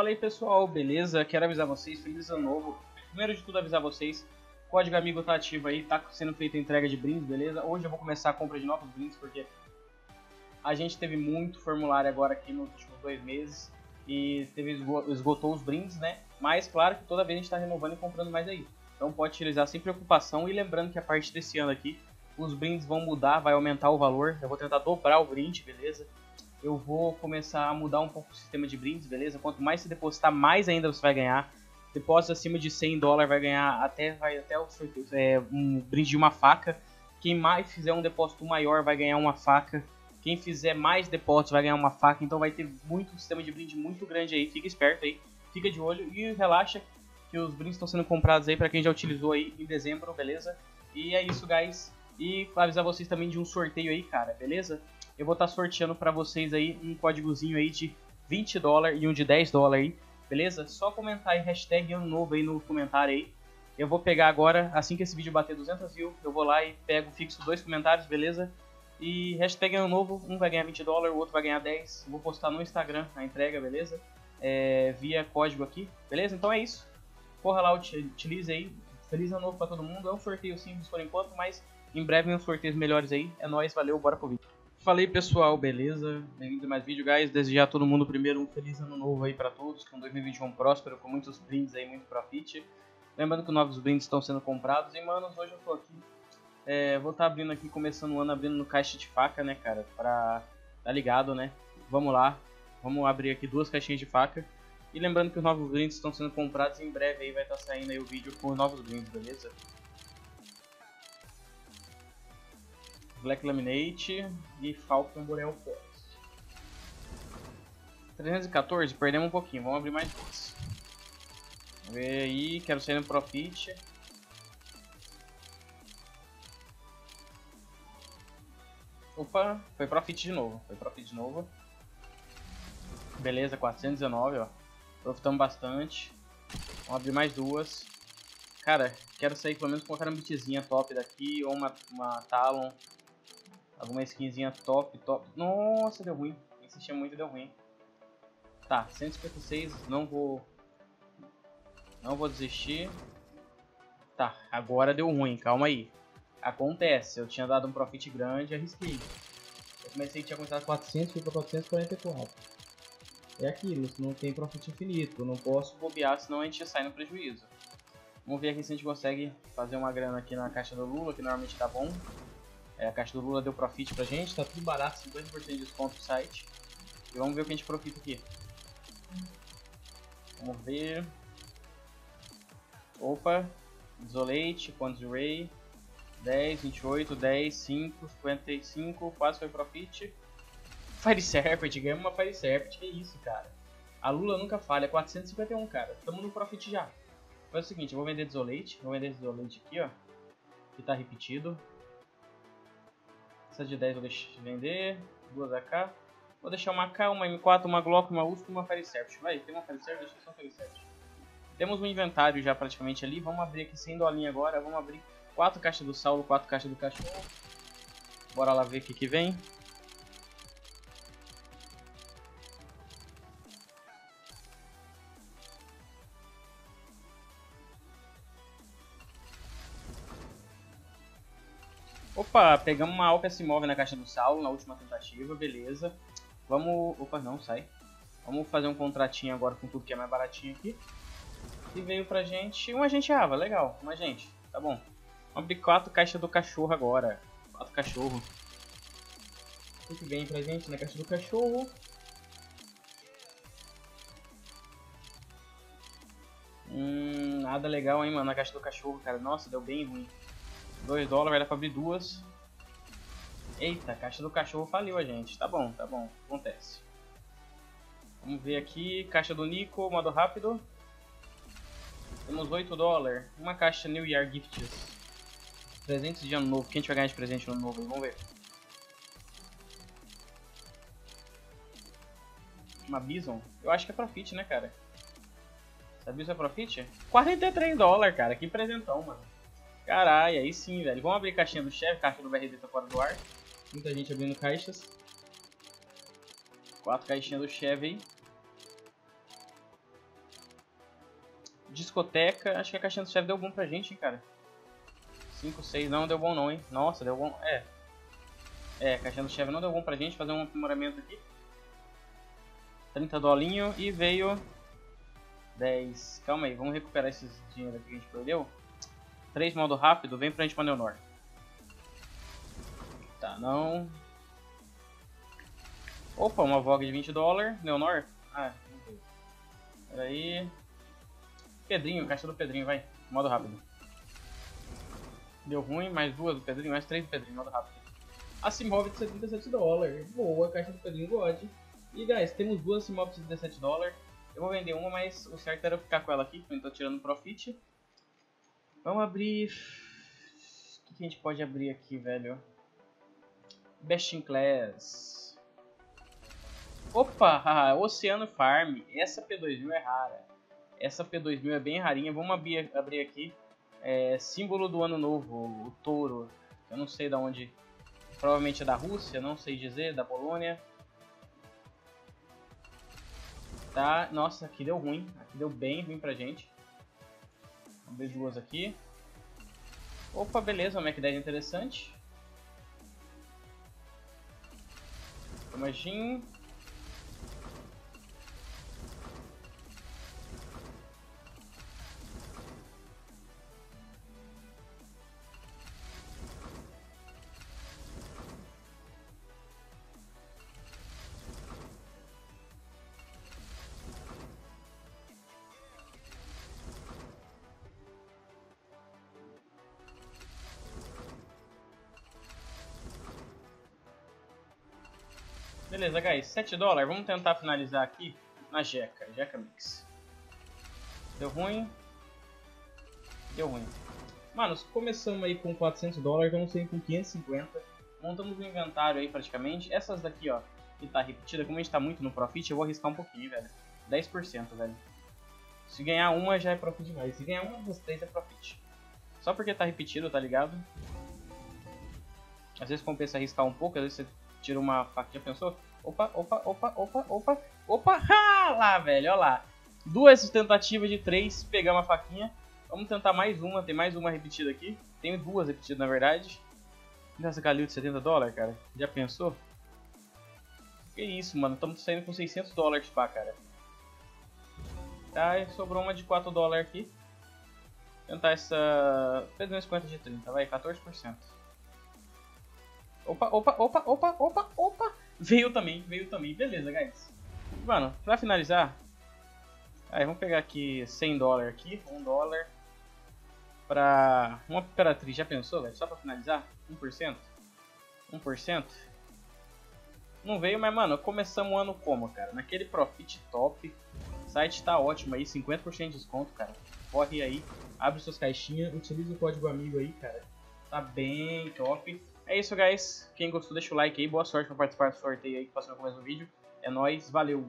Fala aí pessoal, beleza? Quero avisar vocês, feliz ano novo. Primeiro de tudo avisar vocês, código amigo tá ativo aí, tá sendo feita entrega de brindes, beleza? Hoje eu vou começar a compra de novos brindes, porque a gente teve muito formulário agora aqui nos últimos dois meses e teve, esgotou os brindes, né? Mas claro que toda vez a gente está renovando e comprando mais aí. Então pode utilizar sem preocupação e lembrando que a partir desse ano aqui os brindes vão mudar, vai aumentar o valor. Eu vou tentar dobrar o brinde, beleza? Eu vou começar a mudar um pouco o sistema de brindes, beleza? Quanto mais você depositar, mais ainda você vai ganhar. Depósito acima de 100 dólares vai ganhar até, vai até o é, um brinde de uma faca. Quem mais fizer um depósito maior vai ganhar uma faca. Quem fizer mais depósitos vai ganhar uma faca. Então vai ter muito sistema de brinde muito grande aí. Fica esperto aí, fica de olho e relaxa que os brindes estão sendo comprados aí para quem já utilizou aí em dezembro, beleza? E é isso, guys. E avisar vocês também de um sorteio aí, cara, beleza? Eu vou estar tá sorteando para vocês aí um códigozinho aí de 20 dólares e um de 10 dólares aí, beleza? Só comentar aí hashtag ano novo aí no comentário aí. Eu vou pegar agora, assim que esse vídeo bater 200 views, eu vou lá e pego, fixo dois comentários, beleza? E hashtag ano novo, um vai ganhar 20 dólares, o outro vai ganhar 10. vou postar no Instagram a entrega, beleza? É, via código aqui, beleza? Então é isso. Corra lá, utilize aí. Feliz ano novo pra todo mundo. É um sorteio simples por enquanto, mas em breve uns sorteios melhores aí. É nóis, valeu, bora pro vídeo. Falei pessoal, beleza? Bem-vindo a mais vídeo, guys. Desejar a todo mundo primeiro um feliz ano novo aí pra todos. Com 2021 próspero, com muitos brindes aí, muito profit. Lembrando que novos brindes estão sendo comprados. E, manos, hoje eu tô aqui. É, vou estar tá abrindo aqui, começando o ano, abrindo no caixa de faca, né, cara? Pra... Tá ligado, né? Vamos lá. Vamos abrir aqui duas caixinhas de faca. E lembrando que os novos brindes estão sendo comprados em breve aí vai estar tá saindo aí o vídeo com os novos brindes, beleza? Black Laminate e Falcon Boreal Force. 314, perdemos um pouquinho, vamos abrir mais duas. Ver aí, quero sair no Profit. Opa, foi Profit de novo, foi Profit de novo. Beleza, 419, ó. Profitamos bastante. Vamos abrir mais duas. Cara, quero sair pelo menos com uma carambitezinha top daqui, ou uma, uma Talon. Alguma skinzinha top, top. Nossa, deu ruim. Insistia muito deu ruim. Tá, 156, não vou... Não vou desistir. Tá, agora deu ruim, calma aí. Acontece, eu tinha dado um profit grande e arrisquei. Eu comecei, tinha começado 400, fui pra 444 é aquilo, não tem profit infinito, não posso bobear, senão a gente sai no prejuízo. Vamos ver aqui se a gente consegue fazer uma grana aqui na caixa do Lula, que normalmente tá bom. É, a caixa do Lula deu profit pra gente, tá tudo barato, 50% de desconto no site. E vamos ver o que a gente profita aqui. Vamos ver. Opa, Isolate, Quantus Ray, 10, 28, 10, 5, 55, quase foi profit. Fire Serpent, ganhamos uma Fire Serpent, que isso, cara. A Lula nunca falha, 451, cara. Tamo no profit já. Faz o seguinte, eu vou vender Desolate, vou vender Desolate aqui, ó. Que tá repetido. Essa de 10 eu vou deixar vender, duas AK. Vou deixar uma AK, uma M4, uma Glock, uma USP e uma Serpent. Vai, tem uma Serpent? Deixa só Fire Serpent. Temos um inventário já praticamente ali. Vamos abrir aqui sem dolinha agora. Vamos abrir quatro caixas do Saulo, quatro caixas do cachorro. Bora lá ver o que, que vem. Opa, pegamos uma Alpe Asimov na caixa do Saulo na última tentativa, beleza. Vamos... Opa, não, sai. Vamos fazer um contratinho agora com tudo que é mais baratinho aqui. E veio pra gente um agente Ava, legal, um agente, tá bom. Vamos abrir quatro caixas do cachorro agora. Quatro cachorro. O que vem pra gente na caixa do cachorro? Hum, nada legal, hein, mano, na caixa do cachorro, cara. Nossa, deu bem ruim. 2 dólares, vai dar pra abrir duas. Eita, a caixa do cachorro faliu a gente. Tá bom, tá bom, acontece. Vamos ver aqui, caixa do Nico, modo rápido. Temos 8 dólares. Uma caixa New Year Gifts. Presentes de ano novo. Quem vai ganhar de presente de ano novo? Vamos ver. Uma Bison? Eu acho que é Profit, né, cara? Essa Bison é Profit? 43 dólares, cara. Que presentão, mano. Caralho, aí sim, velho. Vamos abrir caixinha do chefe, caixa do BRD tá fora do ar. Muita gente abrindo caixas. Quatro caixinhas do Chevy aí. Discoteca. Acho que a caixinha do chefe deu bom pra gente, hein, cara. 5, 6, não deu bom não, hein. Nossa, deu bom. É. É, caixinha do chefe não deu bom pra gente. Fazer um aprimoramento aqui. 30 dolinho e veio 10. Calma aí, vamos recuperar esses dinheiro que a gente perdeu. 3 modo rápido, vem pra gente pra Neonor. Tá, não. Opa, uma Vogue de 20 dólares. Neonor? Ah, não veio. Pera aí. Pedrinho, caixa do Pedrinho, vai. Modo rápido. Deu ruim, mais duas do Pedrinho, mais três do Pedrinho, modo rápido. Asimov de 77 dólares. Boa, caixa do Pedrinho God. E guys, temos duas Asimov de 77 dólares. Eu vou vender uma, mas o certo era ficar com ela aqui, porque eu tô tirando profit. Vamos abrir... O que a gente pode abrir aqui, velho? Best in Class. Opa, Oceano Farm. Essa P2000 é rara. Essa P2000 é bem rarinha. Vamos abrir, abrir aqui. É, símbolo do ano novo, o touro. Eu não sei da onde. Provavelmente é da Rússia, não sei dizer, da Polônia. Tá, nossa, aqui deu ruim. Aqui deu bem ruim pra gente. Ver duas aqui. Opa, beleza, uma Mac 10 interessante. Imagine. Beleza, guys, 7 dólares. Vamos tentar finalizar aqui na Jeca, Jeca Mix. Deu ruim. Deu ruim. Manos, começamos aí com 400 dólares, vamos sair com 550. Montamos o inventário aí praticamente. Essas daqui, ó, que tá repetida, como a gente tá muito no profit, eu vou arriscar um pouquinho, velho. 10%, velho. Se ganhar uma já é profit demais. Se ganhar uma das três é profit. Só porque tá repetido, tá ligado? Às vezes compensa arriscar um pouco, às vezes você tira uma. Já pensou? Opa, opa, opa, opa, opa, opa. Lá, velho, ó lá. Duas tentativas de três, pegar uma faquinha. Vamos tentar mais uma, tem mais uma repetida aqui. Tenho duas repetidas, na verdade. Nessa Galil de 70 dólares, cara. Já pensou? Que isso, mano. Estamos saindo com 600 dólares pá, cara. Tá, sobrou uma de 4 dólares aqui. Tentar essa... 350 de 30, vai, 14%. Opa, opa, opa, opa, opa, opa. Veio também, veio também. Beleza, guys. Mano, pra finalizar. Aí, vamos pegar aqui 100 dólares aqui. 1 dólar. Pra uma imperatriz. Já pensou, velho? Só pra finalizar? 1%? 1%? Não veio, mas, mano, começamos o ano como, cara? Naquele profit top. O site tá ótimo aí, 50% de desconto, cara. Corre aí, abre suas caixinhas, utiliza o código amigo aí, cara. Tá bem top. É isso, guys. Quem gostou, deixa o like aí. Boa sorte pra participar do sorteio aí que passou no começo do vídeo. É nóis, valeu!